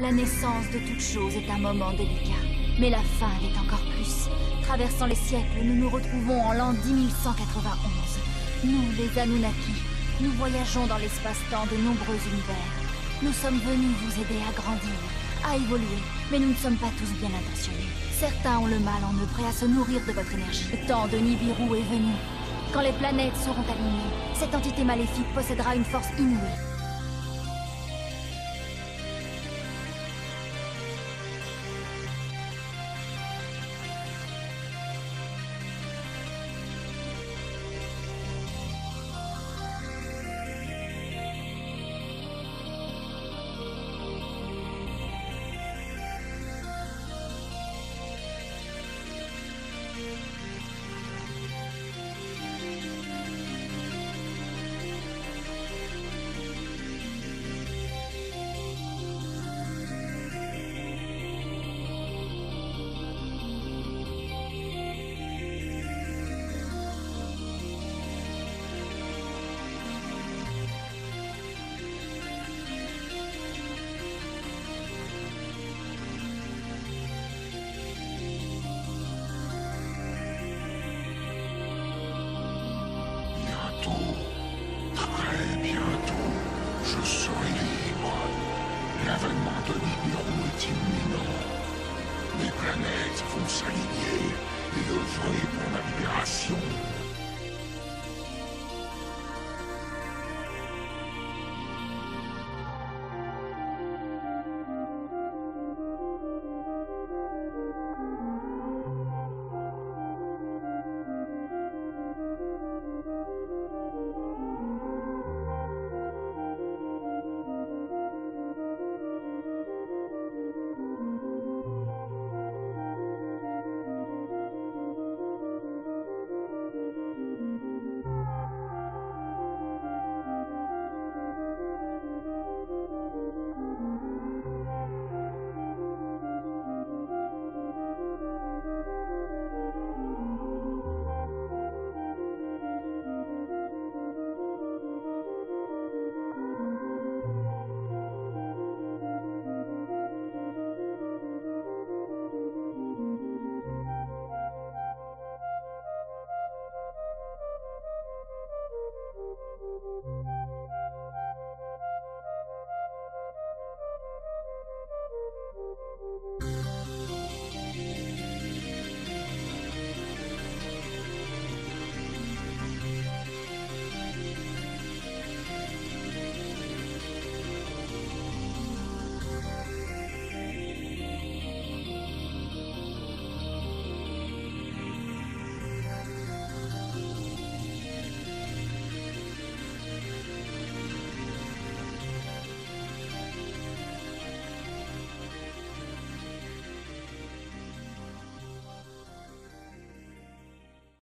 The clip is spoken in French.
La naissance de toute chose est un moment délicat, mais la fin l'est encore plus. Traversant les siècles, nous nous retrouvons en l'an 10191. Nous, les Anunnaki, nous voyageons dans l'espace-temps de nombreux univers. Nous sommes venus vous aider à grandir, à évoluer, mais nous ne sommes pas tous bien intentionnés. Certains ont le mal en eux, prêts à se nourrir de votre énergie. Le temps de Nibiru est venu. Quand les planètes seront alignées, cette entité maléfique possédera une force inouïe. Très bientôt, je serai libre. L'avènement de Nibiru est imminent. Les planètes vont s'aligner et œuvrer pour ma libération.